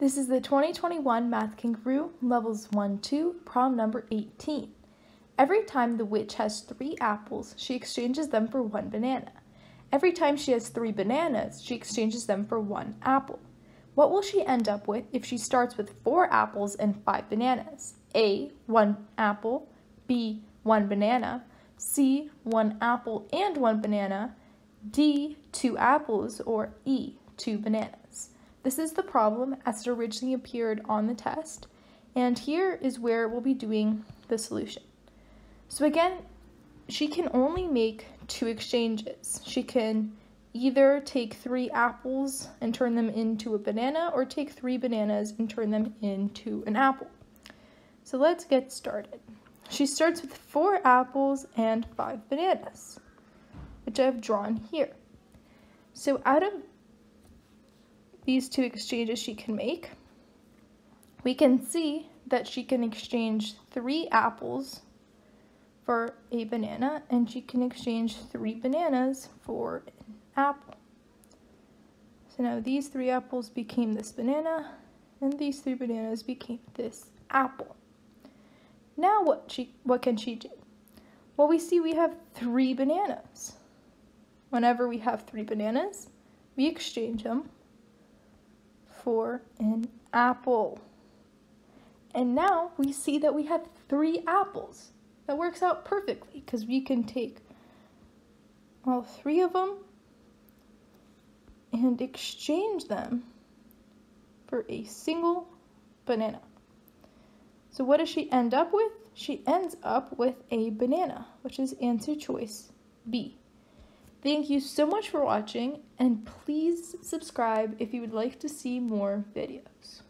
This is the 2021 Math Kangaroo, Levels 1-2, problem number 18. Every time the witch has three apples, she exchanges them for one banana. Every time she has three bananas, she exchanges them for one apple. What will she end up with if she starts with four apples and five bananas? A, one apple, B, one banana, C, one apple and one banana, D, two apples, or E, two bananas. This is the problem as it originally appeared on the test, and here is where we'll be doing the solution. So again, she can only make two exchanges. She can either take three apples and turn them into a banana or take three bananas and turn them into an apple. So let's get started. She starts with four apples and five bananas, which I've drawn here. So out of these two exchanges she can make, we can see that she can exchange three apples for a banana and she can exchange three bananas for an apple. So now these three apples became this banana and these three bananas became this apple. Now what she what can she do? Well, we see we have three bananas. Whenever we have three bananas, we exchange them for an apple. And now we see that we have three apples. That works out perfectly because we can take all three of them and exchange them for a single banana. So what does she end up with? She ends up with a banana, which is answer choice B. Thank you so much for watching, and please subscribe if you would like to see more videos.